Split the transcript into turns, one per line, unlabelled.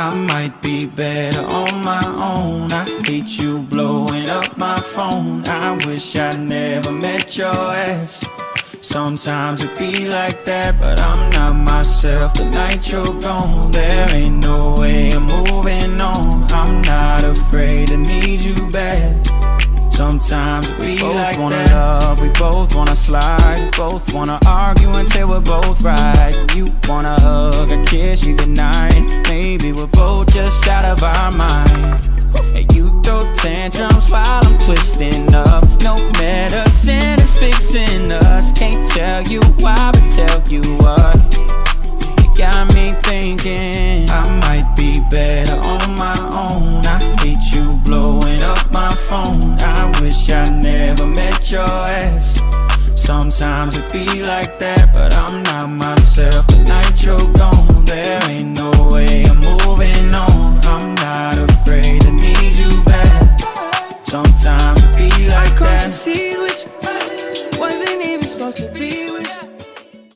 I might be better on my own. I hate you blowing up my phone. I wish I never met your ass. Sometimes it be like that, but I'm not myself the night you're gone. There ain't no way I'm moving on. I'm not afraid to need you back. Sometimes we both like wanna that. love, we both wanna slide, we both wanna argue until we're both right. You wanna hug, a kiss you goodnight. Tantrums while I'm twisting up. No medicine is fixing us. Can't tell you why, but tell you what. You got me thinking I might be better on my own. I hate you blowing up my phone. I wish I never met your ass. Sometimes it be like that, but I'm not myself the you're gone. Sometimes it be like
I
that.
seas with you. Wasn't even supposed to be.